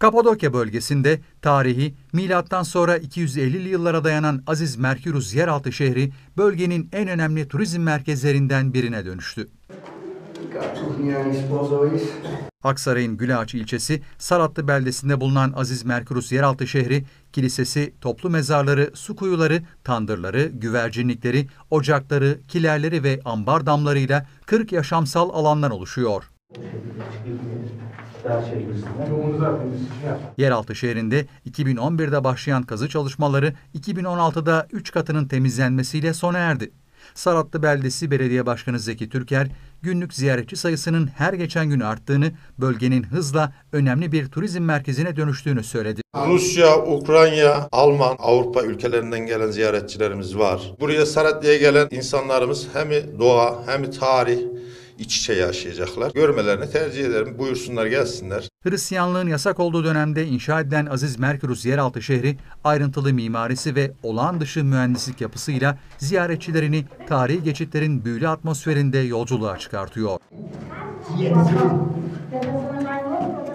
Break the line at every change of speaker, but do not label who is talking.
Kapadokya bölgesinde tarihi milattan sonra 250'li yıllara dayanan Aziz Merkürüz yeraltı şehri bölgenin en önemli turizm merkezlerinden birine dönüştü. Aksaray'ın Güleağaç ilçesi Saratlı beldesinde bulunan Aziz Merkürüz yeraltı şehri, kilisesi, toplu mezarları, su kuyuları, tandırları, güvercinlikleri, ocakları, kilerleri ve ambar damlarıyla 40 yaşamsal alandan oluşuyor.
Yoğunu zaten biz şey yaptık.
Yeraltı şehrinde 2011'de başlayan kazı çalışmaları 2016'da 3 katının temizlenmesiyle sona erdi. Saratlı Beldesi Belediye Başkanı Zeki Türker, günlük ziyaretçi sayısının her geçen gün arttığını, bölgenin hızla önemli bir turizm merkezine dönüştüğünü söyledi.
Rusya, Ukrayna, Alman, Avrupa ülkelerinden gelen ziyaretçilerimiz var. Buraya Saratlı'ya gelen insanlarımız hem doğa hem tarih iç içe yaşayacaklar. Görmelerini tercih ederim. Buyursunlar gelsinler.
Hristiyanlığın yasak olduğu dönemde inşa edilen Aziz Merkürüz yeraltı şehri, ayrıntılı mimarisi ve olağan dışı mühendislik yapısıyla ziyaretçilerini tarihi geçitlerin büyülü atmosferinde yolculuğa çıkartıyor.
Ben